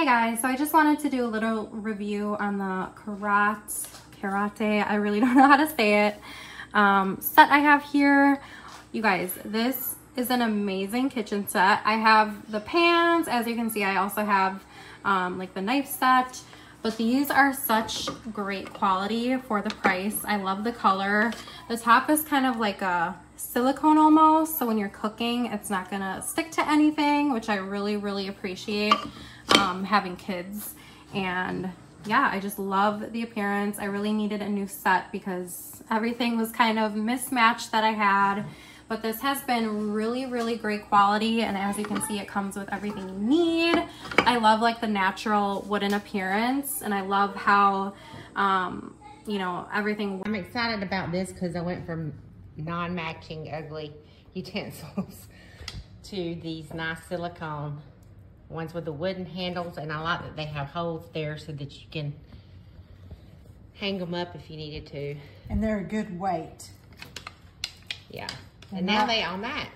Hey guys, so I just wanted to do a little review on the karate, karate, I really don't know how to say it, um, set I have here. You guys, this is an amazing kitchen set. I have the pans, as you can see, I also have um, like the knife set, but these are such great quality for the price. I love the color. The top is kind of like a silicone almost, so when you're cooking, it's not gonna stick to anything, which I really, really appreciate um, having kids. And yeah, I just love the appearance. I really needed a new set because everything was kind of mismatched that I had. But this has been really, really great quality. And as you can see, it comes with everything you need. I love like the natural wooden appearance. And I love how, um, you know, everything. I'm excited about this because I went from non-matching ugly utensils to these nice silicone ones with the wooden handles. And I like that they have holes there so that you can hang them up if you needed to. And they're a good weight. Yeah. And now they all match.